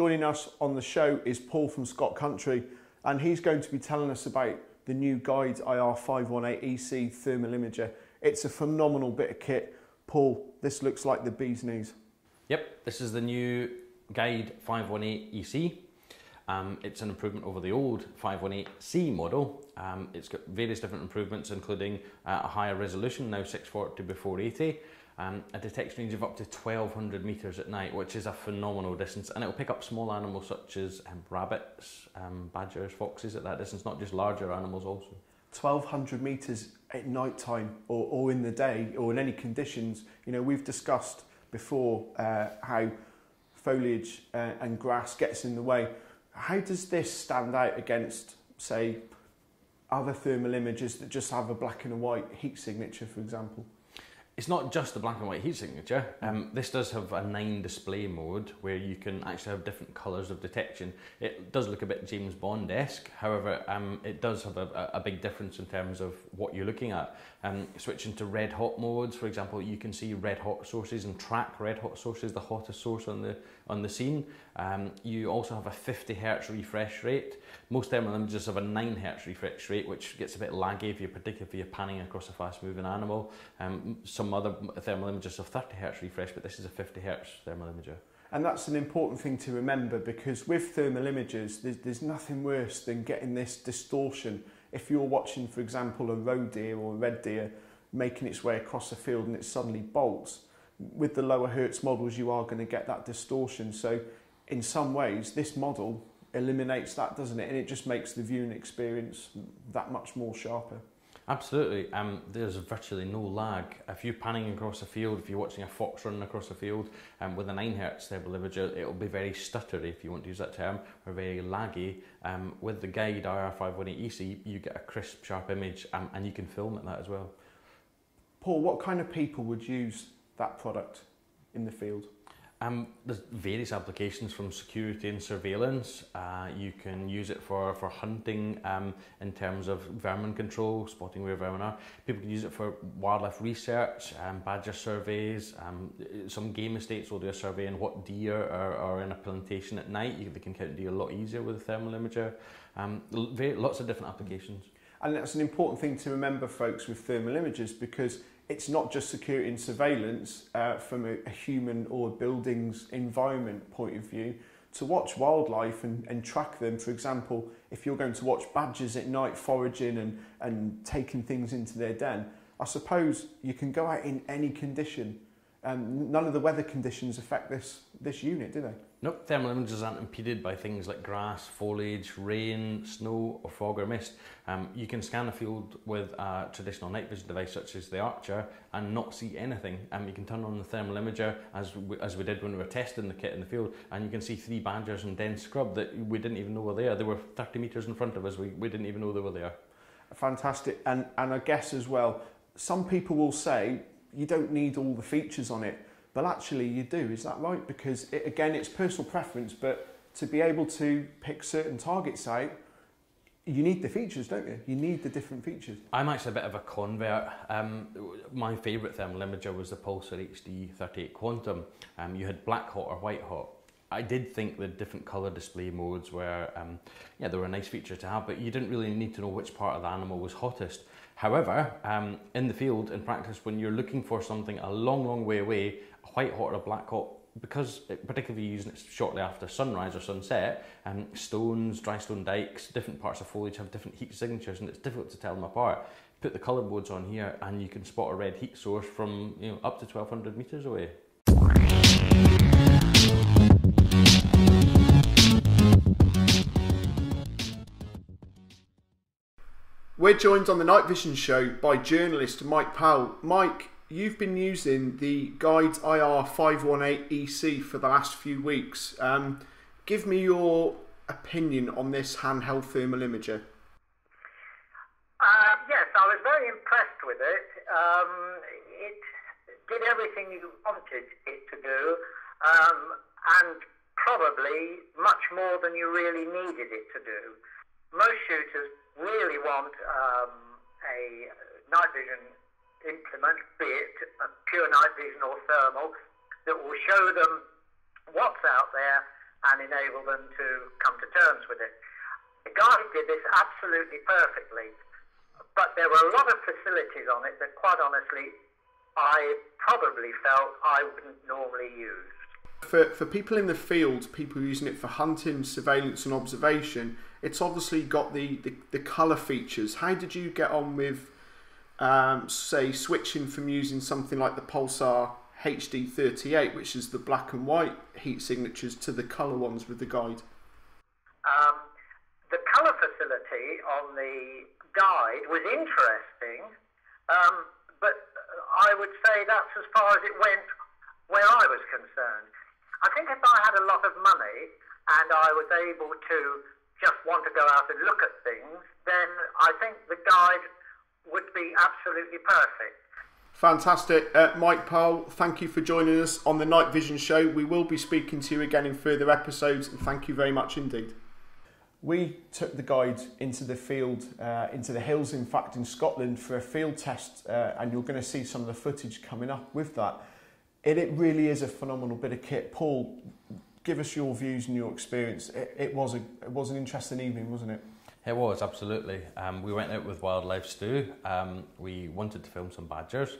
Joining us on the show is Paul from Scott Country, and he's going to be telling us about the new Guide IR 518 EC thermal imager. It's a phenomenal bit of kit. Paul, this looks like the bee's knees. Yep, this is the new Guide 518 EC. Um, it's an improvement over the old 518C model. Um, it's got various different improvements, including uh, a higher resolution, now 640 by 480, um, a detection range of up to 1200 metres at night, which is a phenomenal distance, and it'll pick up small animals such as um, rabbits, um, badgers, foxes at that distance, not just larger animals also. 1200 metres at night time or, or in the day or in any conditions. You know, we've discussed before uh, how foliage uh, and grass gets in the way how does this stand out against, say, other thermal images that just have a black and a white heat signature, for example? It's not just the black and white heat signature. Um, this does have a nine display mode where you can actually have different colours of detection. It does look a bit James Bond-esque, however, um, it does have a, a, big difference in terms of what you're looking at. Um, switching to red hot modes, for example, you can see red hot sources and track red hot sources, the hottest source on the on the scene. Um, you also have a 50 hertz refresh rate. Most thermal images have a 9 hertz refresh rate, which gets a bit laggy if you're particularly if you're panning across a fast moving animal. Um, some other thermal images have 30 hertz refresh, but this is a 50 hertz thermal imager. And that's an important thing to remember because with thermal images, there's, there's nothing worse than getting this distortion. If you're watching, for example, a roe deer or a red deer making its way across a field and it suddenly bolts, with the lower hertz models, you are going to get that distortion. So in some ways, this model eliminates that, doesn't it? And it just makes the viewing experience that much more sharper. Absolutely. Um, there's virtually no lag. If you're panning across a field, if you're watching a fox running across a field um, with a 9 Hz thermal imager, it'll be very stuttery, if you want to use that term, or very laggy. Um, with the Guide IR518EC, you get a crisp, sharp image um, and you can film at that as well. Paul, what kind of people would use that product in the field? Um, there's various applications from security and surveillance. Uh, you can use it for, for hunting um, in terms of vermin control, spotting where vermin are. People can use it for wildlife research, um, badger surveys. Um, some game estates will do a survey on what deer are, are in a plantation at night. You, they can count deer a lot easier with a thermal imager. Um, very, lots of different applications. And that's an important thing to remember, folks, with thermal imagers because it's not just security and surveillance uh, from a, a human or a building's environment point of view. To watch wildlife and, and track them, for example, if you're going to watch badgers at night foraging and, and taking things into their den, I suppose you can go out in any condition. Um, none of the weather conditions affect this, this unit, do they? Nope, thermal images aren't impeded by things like grass, foliage, rain, snow or fog or mist. Um, you can scan a field with a traditional night vision device such as the Archer and not see anything. Um, you can turn on the thermal imager as we, as we did when we were testing the kit in the field and you can see three badgers in dense scrub that we didn't even know were there. They were 30 metres in front of us, we, we didn't even know they were there. Fantastic, and, and I guess as well, some people will say you don't need all the features on it but actually you do. Is that right? Because it, again, it's personal preference, but to be able to pick certain targets out, you need the features, don't you? You need the different features. I'm actually a bit of a convert. Um, my favourite thermal imager was the Pulsar HD 38 Quantum. Um, you had black hot or white hot. I did think the different colour display modes were, um, yeah, they were a nice feature to have, but you didn't really need to know which part of the animal was hottest. However, um, in the field, in practice, when you're looking for something a long, long way away, a white hot or a black hot because particularly using it shortly after sunrise or sunset, um, stones, dry stone dikes, different parts of foliage have different heat signatures and it's difficult to tell them apart. Put the colour modes on here and you can spot a red heat source from you know up to 1200 metres away. We're joined on the Night Vision show by journalist Mike Powell. Mike, you've been using the Guide IR 518 EC for the last few weeks. Um, give me your opinion on this handheld thermal imager. Uh, yes, I was very impressed with it. Um, it did everything you wanted it to do, um, and probably much more than you really needed it to do. Most shooters really want um, a night vision implement, be it a pure night vision or thermal, that will show them what's out there and enable them to come to terms with it. The guide did this absolutely perfectly, but there were a lot of facilities on it that, quite honestly, I probably felt I wouldn't normally use. For, for people in the field, people using it for hunting, surveillance, and observation, it's obviously got the, the, the colour features. How did you get on with, um, say, switching from using something like the Pulsar HD38, which is the black and white heat signatures, to the colour ones with the guide? Um, the colour facility on the guide was interesting, um, but I would say that's as far as it went where I was concerned. I think if I had a lot of money and I was able to just want to go out and look at things, then I think the guide would be absolutely perfect. Fantastic. Uh, Mike Powell, thank you for joining us on the Night Vision Show. We will be speaking to you again in further episodes, and thank you very much indeed. We took the guide into the field, uh, into the hills, in fact, in Scotland for a field test, uh, and you're going to see some of the footage coming up with that. It, it really is a phenomenal bit of kit. Paul, give us your views and your experience. It, it was a it was an interesting evening, wasn't it? It was absolutely. Um, we went out with Wildlife Stu. Um, we wanted to film some badgers.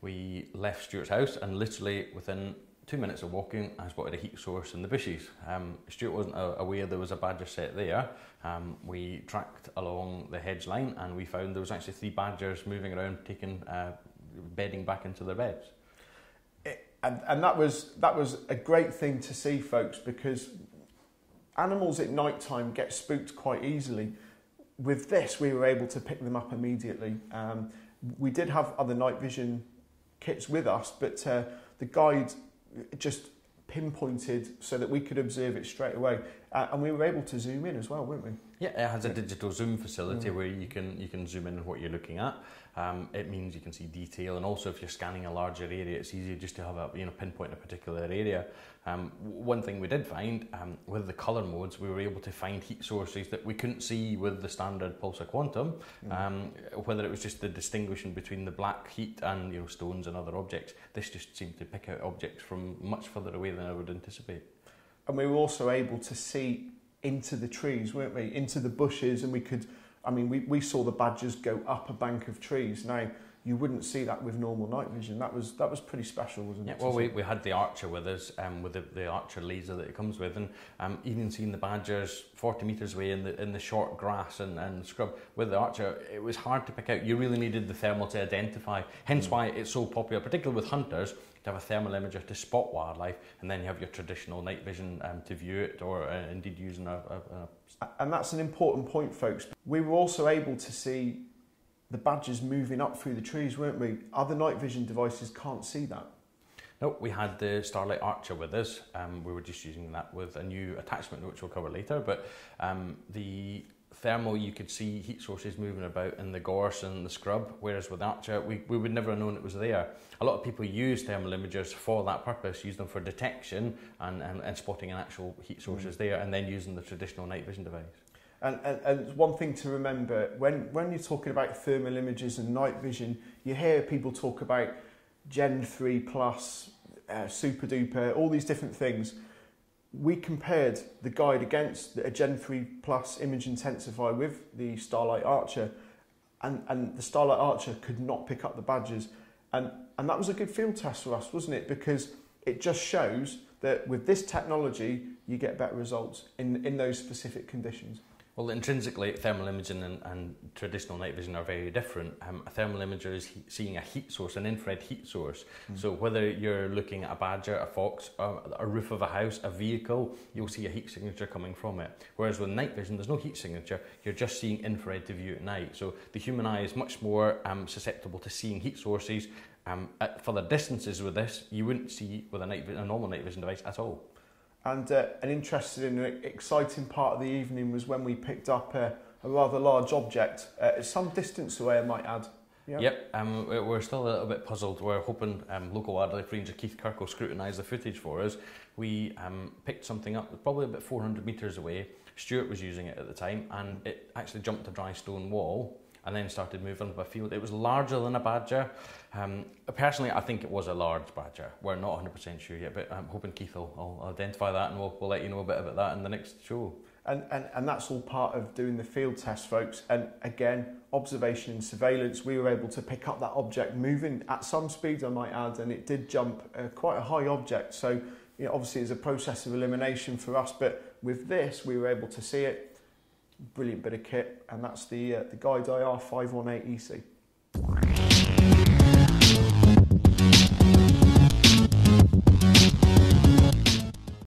We left Stuart's house, and literally within two minutes of walking, I spotted a heat source in the bushes. Um, Stuart wasn't aware there was a badger sett there. Um, we tracked along the hedge line, and we found there was actually three badgers moving around, taking uh, bedding back into their beds and, and that was that was a great thing to see, folks, because animals at night time get spooked quite easily. With this, we were able to pick them up immediately. Um, we did have other night vision kits with us, but uh, the guide just pinpointed so that we could observe it straight away. Uh, and we were able to zoom in as well, weren't we? Yeah, it has a digital zoom facility mm. where you can you can zoom in on what you're looking at. Um, it means you can see detail, and also if you're scanning a larger area, it's easier just to have a you know pinpoint a particular area. Um, one thing we did find um, with the color modes, we were able to find heat sources that we couldn't see with the standard Pulsar Quantum. Mm. Um, whether it was just the distinguishing between the black heat and you know stones and other objects, this just seemed to pick out objects from much further away than I would anticipate. And we were also able to see into the trees, weren't we? Into the bushes, and we could I mean, we, we saw the badgers go up a bank of trees. Now, you wouldn't see that with normal night vision. That was that was pretty special, wasn't yeah, it? Well, we, we had the Archer with us, um, with the, the Archer laser that it comes with, and um, even seeing the badgers 40 metres away in the in the short grass and, and scrub with the Archer, it was hard to pick out. You really needed the thermal to identify. Hence mm. why it's so popular, particularly with hunters, to have a thermal imager to spot wildlife, and then you have your traditional night vision um, to view it, or uh, indeed using a, a, a. And that's an important point, folks. We were also able to see the badgers moving up through the trees, weren't we? Other night vision devices can't see that. No, we had the Starlight Archer with us. Um, we were just using that with a new attachment, which we'll cover later. But um, the thermal, you could see heat sources moving about in the gorse and the scrub, whereas with Archer, we, we would never have known it was there. A lot of people use thermal imagers for that purpose, use them for detection and, and, and spotting an actual heat sources mm. there, and then using the traditional night vision device. And, and, and one thing to remember, when, when you're talking about thermal images and night vision, you hear people talk about Gen 3 Plus, uh, Super Duper, all these different things. We compared the guide against a Gen 3 Plus image intensifier with the Starlight Archer, and, and the Starlight Archer could not pick up the badges. And, and that was a good field test for us, wasn't it? Because it just shows that with this technology, you get better results in, in those specific conditions. Well, intrinsically, thermal imaging and, and traditional night vision are very different. Um, a thermal imager is he- seeing a heat source, an infrared heat source. Mm. So whether you're looking at a badger, a fox, a, a roof of a house, a vehicle, you'll see a heat signature coming from it. Whereas with night vision, there's no heat signature. You're just seeing infrared to view at night. So the human eye is much more um, susceptible to seeing heat sources. Um, at further distances with this, you wouldn't see with a, night, a normal night vision device at all. And uh, an interesting and exciting part of the evening was when we picked up a, rather large object, uh, some distance away, I might add. Yep, yep um, we're still a little bit puzzled. We're hoping um, local wildlife ranger Keith Kirk will scrutinise the footage for us. We um, picked something up probably about 400 metres away. Stuart was using it at the time and it actually jumped a dry stone wall and then started moving by field. It was larger than a badger. Um, personally, I think it was a large badger. We're not 100% sure yet, but I'm hoping Keith will, will identify that and we'll, we'll let you know a bit about that in the next show. And, and, and that's all part of doing the field test, folks. And again, observation and surveillance, we were able to pick up that object moving at some speed, I might add, and it did jump uh, quite a high object. So, you know, obviously, it's a process of elimination for us, but with this, we were able to see it. Brilliant bit of kit, and that's the, uh, the Guide IR 518EC.